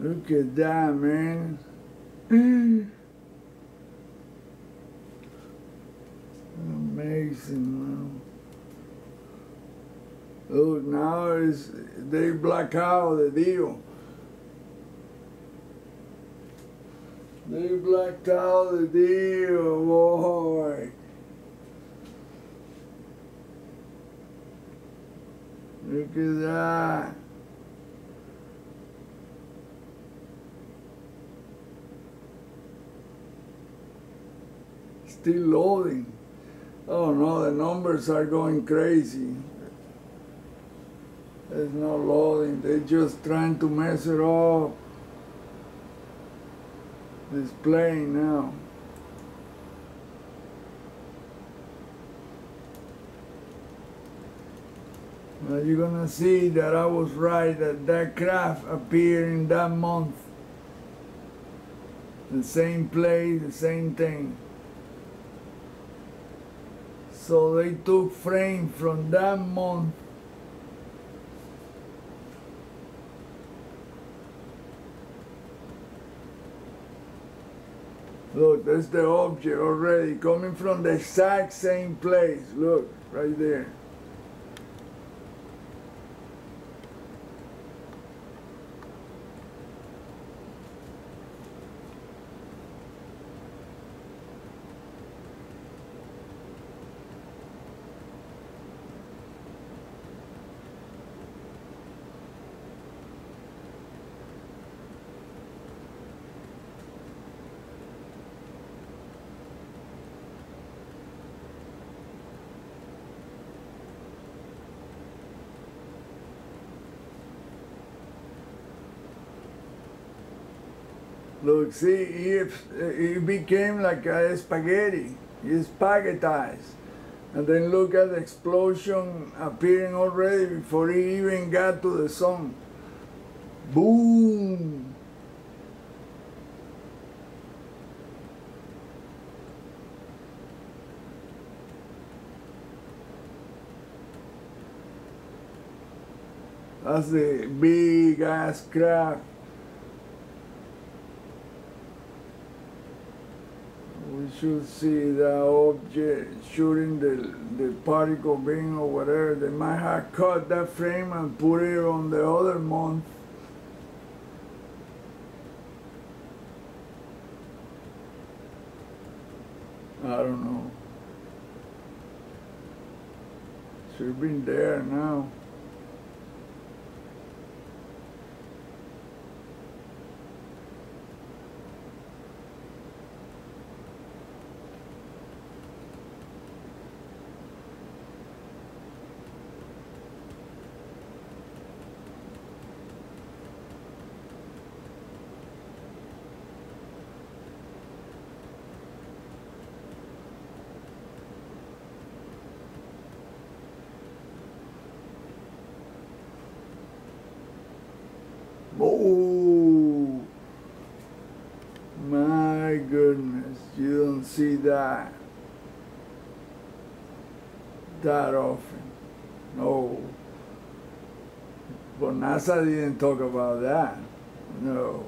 Look at that, man. Mm. Amazing, man. Look, now is they black out the deal. They blacked out the deal, boy. Look at that. Still loading. Oh no, the numbers are going crazy. There's no loading, they're just trying to mess it up. It's playing now. Now you're gonna see that I was right, that that craft appeared in that month. The same place, the same thing. So they took frame from that month Look, that's the object already coming from the exact same place. Look, right there. Look, see, it, it became like a spaghetti. It's spaghettized. And then look at the explosion appearing already before he even got to the sun. Boom! That's the big ass craft. We should see the object shooting the, the particle beam or whatever. They might have cut that frame and put it on the other month. I don't know. Should have been there now. Oh, my goodness, you that that often. No. But NASA didn't talk about that. No.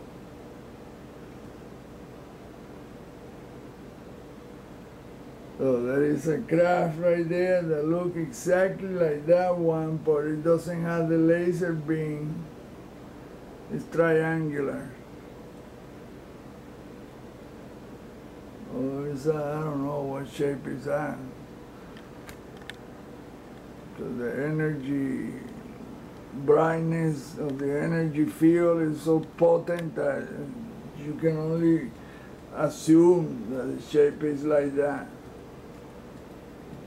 So there is a craft right there that look exactly like that one, but it doesn't have the laser beam. It's triangular. I don't know what shape is that. So the energy, brightness of the energy field is so potent that you can only assume that the shape is like that.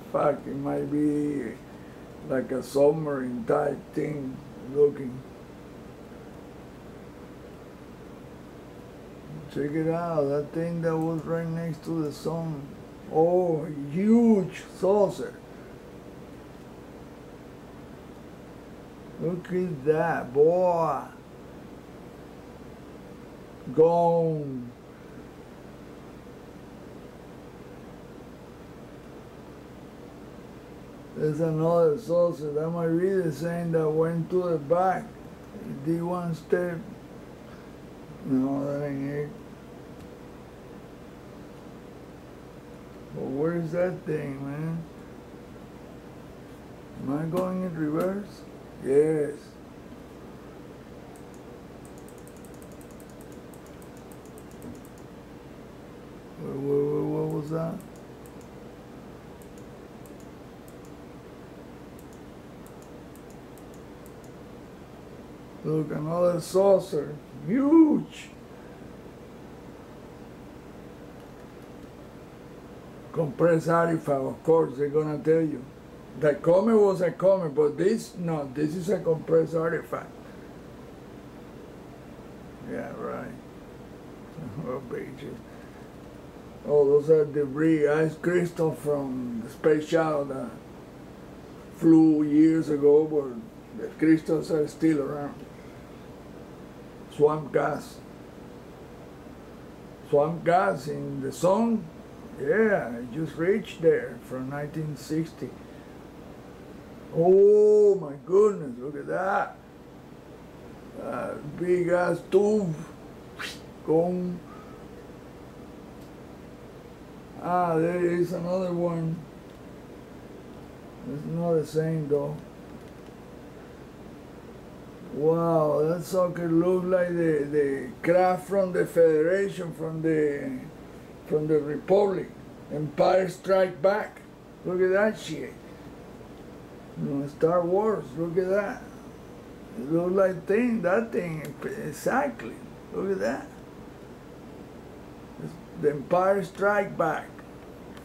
In fact, it might be like a submarine type thing looking. Check it out, that thing that was right next to the sun. Oh, huge saucer. Look at that, boy. Gone. There's another saucer. That might be the same that went to the back. D1 step No, that ain't it. Where's that thing, man? Am I going in reverse? Yes. What, what, what was that? Look, another saucer. Huge. Compressed artifact, of course, they're gonna tell you. The comet was a comet, but this, no, this is a compressed artifact. Yeah, right. Oh, pages. Oh, those are debris, ice crystal from the space shuttle that flew years ago, but the crystals are still around. Swamp gas. Swamp gas in the sun, yeah, it just reached there from 1960. Oh my goodness, look at that. Uh, big ass tube. Gone. Ah, there is another one. It's not the same though. Wow, that sucker looks like the, the craft from the Federation, from the from the Republic. Empire Strike Back. Look at that shit. Star Wars, look at that. It looks like thing, that thing, exactly. Look at that. It's the Empire Strike Back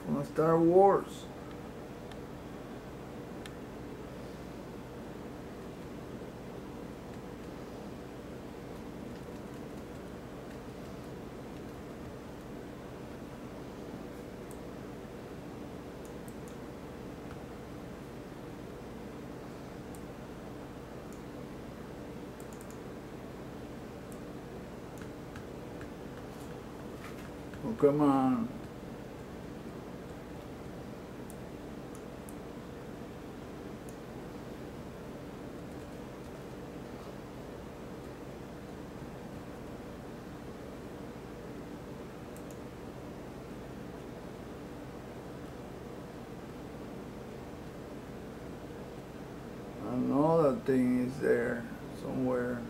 from Star Wars. Oh, come on. Another thing is there somewhere.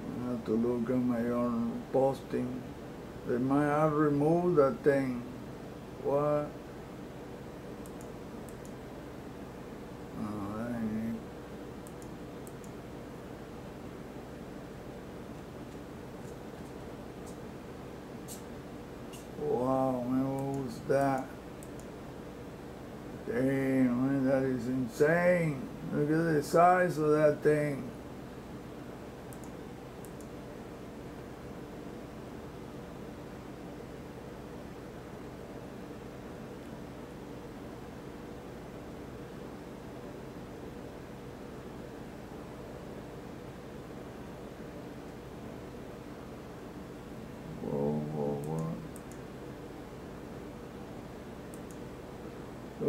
I have to look at my own posting. They might have removed that thing. What? Wow, what was that? Damn, that is insane. Look at the size of that thing.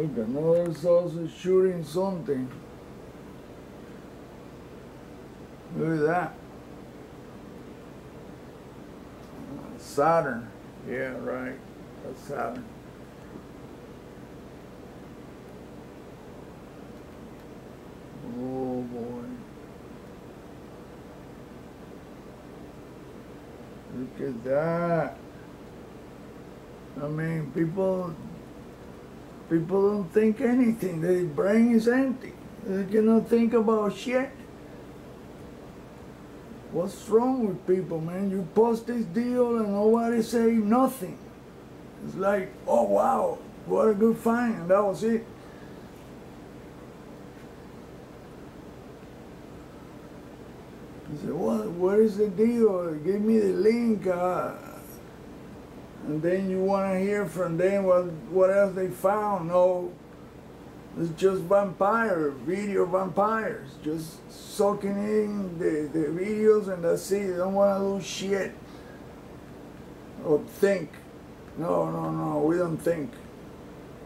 Look, another saucer shooting something. Look at that. Saturn. Yeah, right. That's Saturn. Oh boy. Look at that. I mean, people people don't think anything. Their brain is empty. They cannot think about shit. What's wrong with people, man? You post this deal and nobody say nothing. It's like, oh wow, what a good find, and that was it. He said, what, what is the deal? Give me the link. Uh, and then you want to hear from them what, what else they found. No, it's just vampire, video vampires, just soaking in the, the videos and that's it. They don't want to do shit or think. No, no, no, we don't think.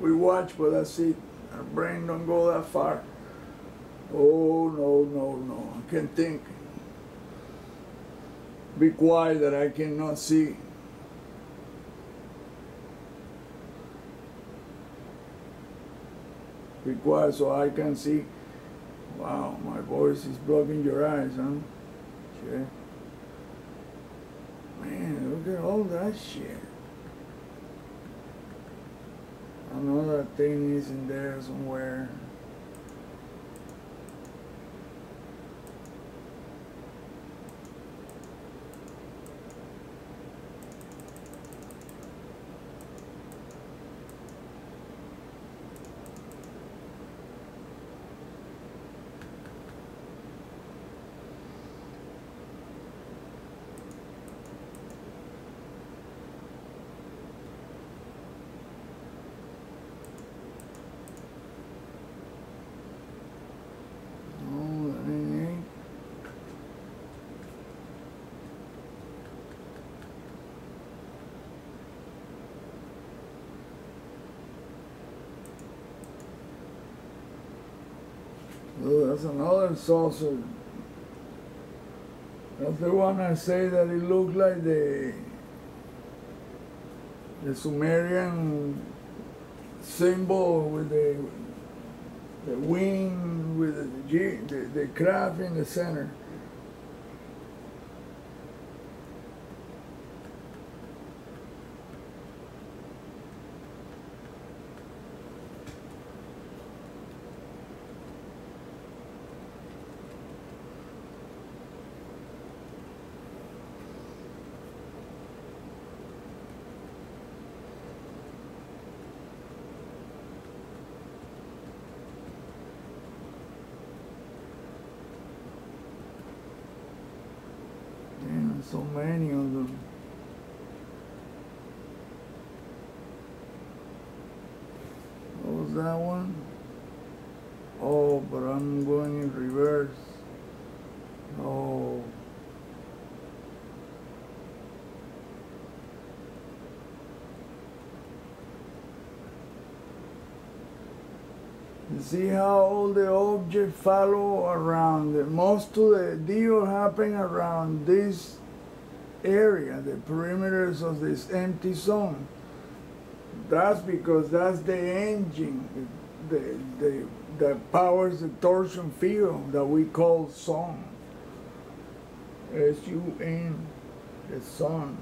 We watch, but that's it. Our brain don't go that far. Oh, no, no, no. I can't think. Be quiet that I cannot see. Be quiet so I can see. Wow, my voice is blocking your eyes, huh? Shit. Man, look at all that shit. Another thing is in there somewhere. Oh, that ain't. Another saucer. That's the one I say that it looked like the the Sumerian symbol with the the wing with the, G, the, the crab in the center. Damn, so many of them. What was that one? Oh, but I'm going in reverse. Oh. See how all the objects follow around. Most of the deal happen around this area, the perimeters of this empty zone. That's because that's the engine the, the, that powers the torsion field that we call sun. S-U-N, the sun.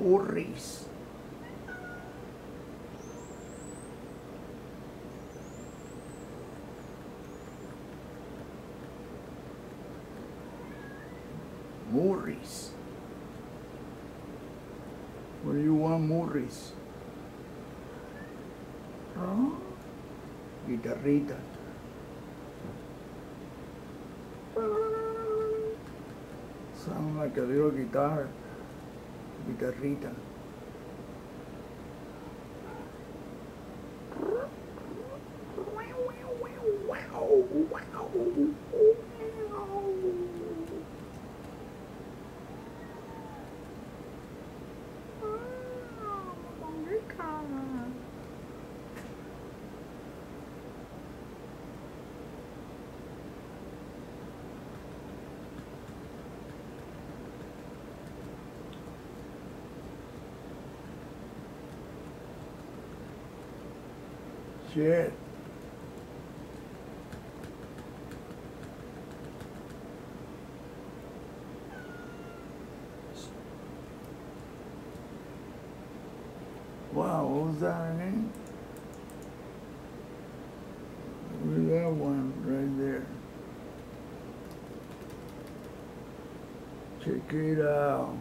Urris. Morris. What do you want, Morris? Huh? Guitarrita. Sound like a little guitar. Guitarrita. Shit. Wow, what was that again? Look at that one right there. Check it out.